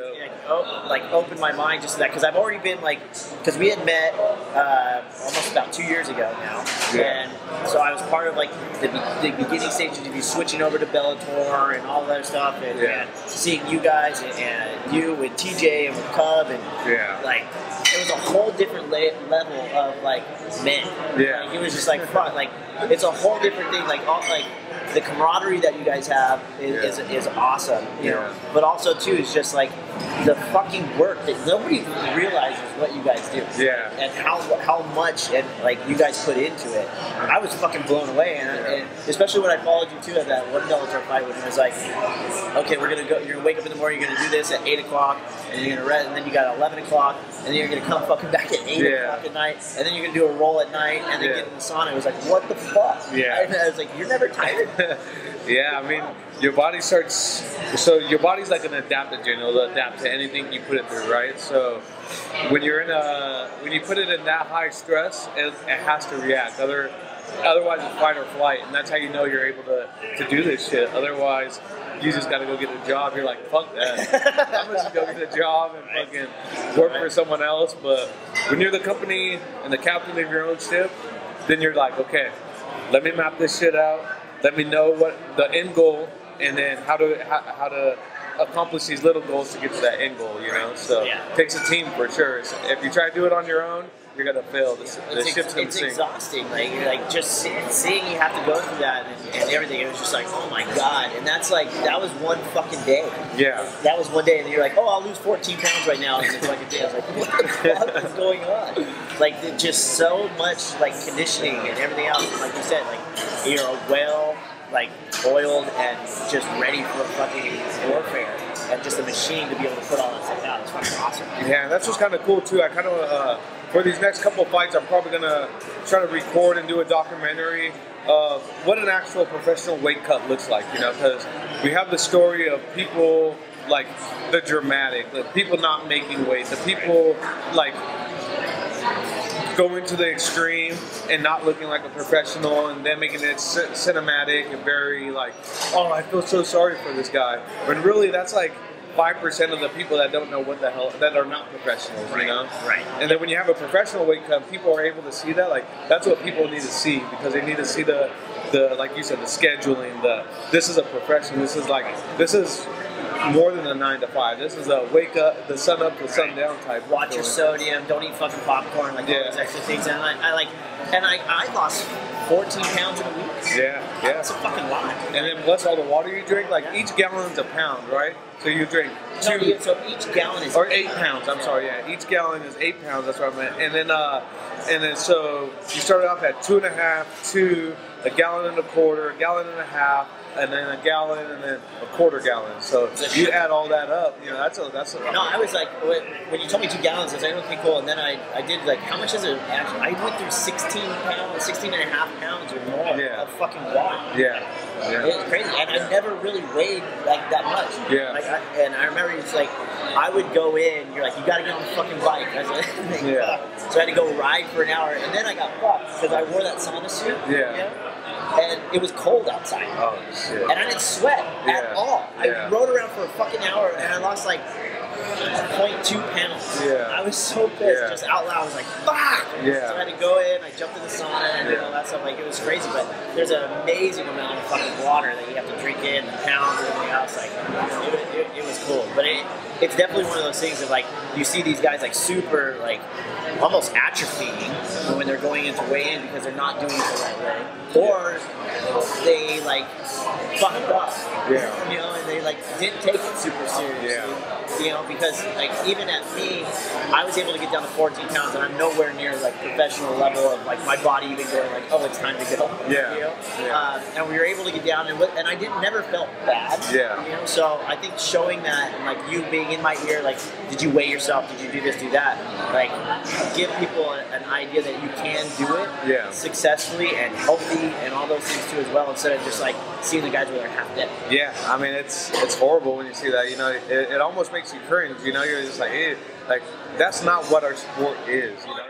like, oh, like opened my mind just to that because I've already been like because we had met uh, almost about two years ago now, Yeah. and so I was part of like the, the beginning stages of you switching over to Bellator and all that stuff, and, Yeah. and seeing you guys and, and you with TJ and with Cub and Yeah. like it was a whole different la- level of like men. Yeah. like, it was just like fun. Like it's a whole different thing. Like all like the camaraderie that you guys have is, Yeah. is, is awesome. You know, but also too is just like the fucking work that nobody realizes what you guys do. Yeah. And how how much and like you guys put into it. I was fucking blown away, and, Yeah. and especially when I followed you too at that one Bellator fight when it was like, okay, we're gonna go. You're gonna wake up in the morning. You're gonna do this at eight o'clock, and you're gonna rest, and then you got eleven o'clock, and then you're gonna come fucking back at eight Yeah. o'clock at night, and then you're gonna do a roll at night, and then Yeah. get in the sauna. It was like, what the fuck? Yeah. I, I was like, you're never tired. yeah, I mean, your body starts. So your body's like an adaptogen; it'll adapt to anything you put it through, right? So when you're in a when you put it in that high stress, it, it has to react. Other otherwise, it's fight or flight, and that's how you know you're able to to do this shit. Otherwise. You just gotta go get a job. You're like, fuck that. I'm gonna just go get a job and fucking work for someone else. But when you're the company and the captain of your own ship, then you're like, okay, let me map this shit out. Let me know what the end goal, and then how to how, how to accomplish these little goals to get to that end goal. You know, so Yeah. it takes a team for sure. So if you try to do it on your own, you're gonna fail. The, the it's, ship's ex- gonna it's sink. exhausting. Like, like just seeing you have to go through that and, and everything. It was just like, oh my god. And that's like that was one fucking day. Yeah, That was one day, and you're like, oh, I'll lose 14 pounds right now. And the fucking day, I was like, what the fuck is going on? Like, just so much like conditioning and everything else. And like you said, like you're a well, like oiled and just ready for fucking warfare, and just a machine to be able to put all that stuff out. It's fucking awesome. yeah. That's what's kind of cool too. I kind of uh, for these next couple of fights, I'm probably gonna try to record and do a documentary of what an actual professional weight cut looks like. You know, because we have the story of people like the dramatic, the people not making weight, the people like going to the extreme and not looking like a professional and then making it ci- cinematic and very like, oh, I feel so sorry for this guy. When really that's like 5% of the people that don't know what the hell, that are not professionals, you know? Right. And then when you have a professional weight cut, people are able to see that. Like that's what people need to see because they need to see the, the like you said, the scheduling. The this is a profession. This is like this is more than a nine to five. This is a wake up, the sun up, the sun down type. Watch your sodium. Don't eat fucking popcorn. Like all those extra things. And I, I like, and I, I lost 14 pounds in a week. Yeah, yeah. That's a fucking lot. And then plus all the water you drink, like each gallon's a pound, right? So you drink two you- so each gallon is or eight pounds. I'm sorry, yeah. Each gallon is eight pounds. That's what I meant. And then, uh, and then so you started off at two and a half, two, a gallon and a quarter, a gallon and a half, and then a gallon, and then a quarter gallon. So if you add all that up, you know, that's a that's a No, I was like, when you told me two gallons, I was like, okay, cool. And then I, I did like, how much is it actually? I went through 16 pounds, 16 and a half pounds or more Yeah. of fucking water. yeah, yeah. It was crazy, and I never really weighed like that much. Yeah. Like, I, and I remember it's like, I would go in. You're like, you got to get on the fucking bike. I was like, Yeah. So I had to go ride for an hour, and then I got fucked because I wore that sauna suit. Yeah. you know? And it was cold outside. Oh shit. and I didn't sweat at Yeah, all. I rode around for a fucking hour and I lost like 0.2 pounds. Yeah. I was so pissed, Yeah. just out loud. I was like, fuck! Yeah. So I had to go in, I jumped in the sauna and did Yeah. all that stuff. Like, it was crazy, but there's an amazing amount of fucking water that you have to drink in, and pounds and everything else. Like, it, was- it, it was cool. But it, it's definitely one of those things of like, you see these guys like super, like, almost atrophying when they're going into weigh in because they're not doing it the right way. Or they like fucked up. Yeah. You know, and they like didn't take it super seriously. Yeah. You know, because like even at me, I was able to get down to 14 pounds, and I'm nowhere near like professional level of like my body even going like, oh, it's time to go. Yeah. You know? Yeah. Uh, and we were able to get down, and and I didn't never felt bad. Yeah. You know, so I think showing that and like you being in my ear, like, did you weigh yourself? Did you do this? Do that? Like, give people a, an idea that you can do it Yeah. successfully and healthy and all those things too as well, instead of just like seeing the guys where they're half dead. Yeah, I mean it's it's horrible when you see that. You know, it, it almost makes you cringe. You know, you're just like, eh, like that's not what our sport is. You know.